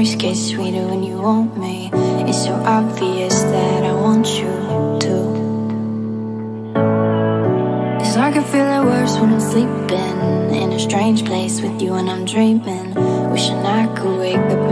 Voice gets sweeter when you want me. It's so obvious that I want you to Cause I can feel it worse when I'm sleeping In a strange place with you and I'm dreaming. Wishing I could wake up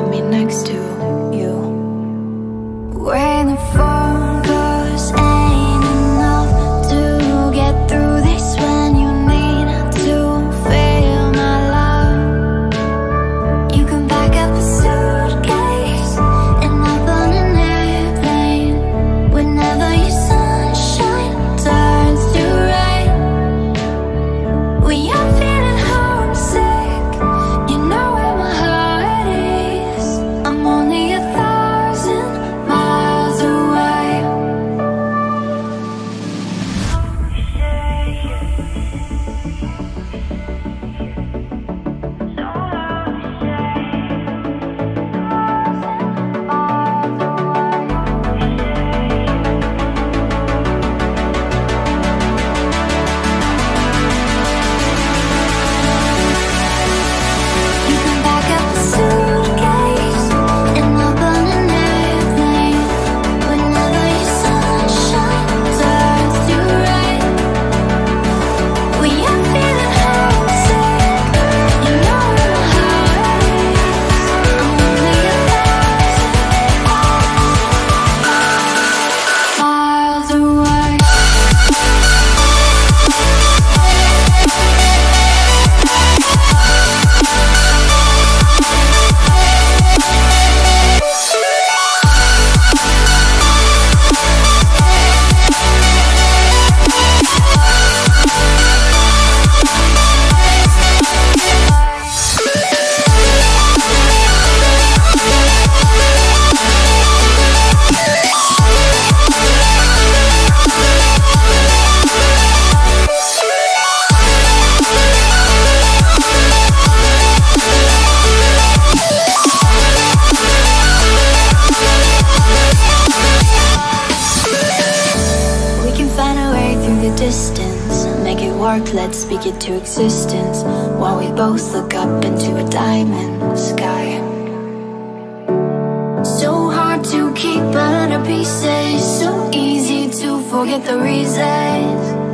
speak it to existence While we both look up into a diamond sky. So hard to keep under pieces So easy to forget the reasons